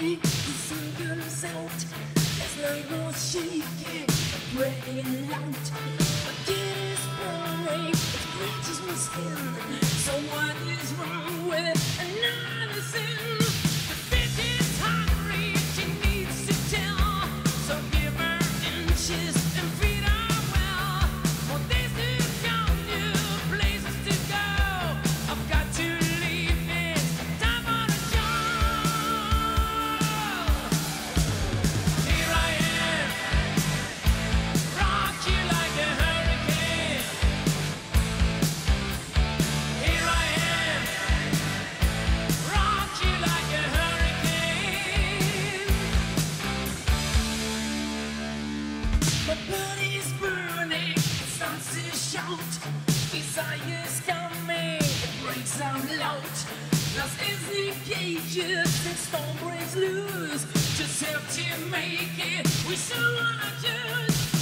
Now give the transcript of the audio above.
me is fingers out As night was shaking, praying out My kid is burning, it reaches my skin So what is wrong with another sin? She's My body's burning, it starts to shout. Desire's coming, it breaks out loud. Lost is the cages, and storm breaks loose. Just have to make it. We still wanna choose.